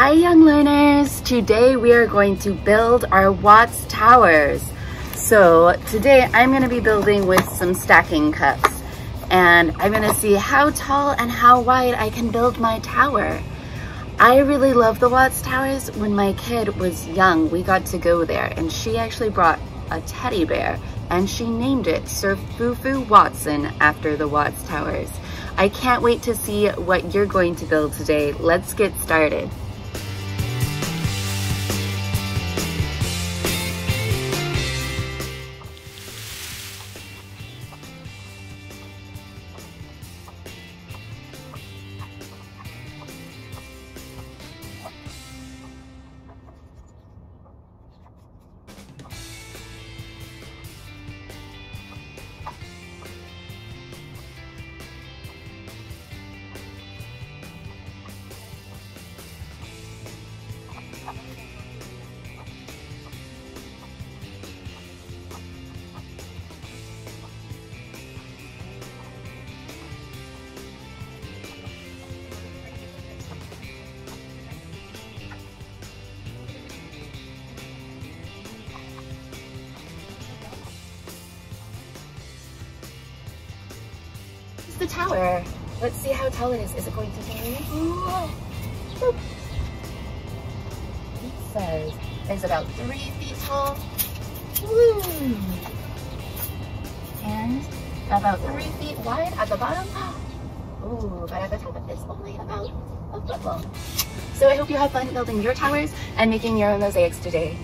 Hi young learners! Today we are going to build our Watts Towers. So today I'm going to be building with some stacking cups and I'm going to see how tall and how wide I can build my tower. I really love the Watts Towers. When my kid was young, we got to go there and she actually brought a teddy bear and she named it Sir Fufu Watson after the Watts Towers. I can't wait to see what you're going to build today. Let's get started. The tower. Let's see how tall it is. Is it going to be? It says it's about three feet tall. And about three feet wide at the bottom. Ooh, but at the top it's only about a foot long. So I hope you have fun building your towers and making your own mosaics today.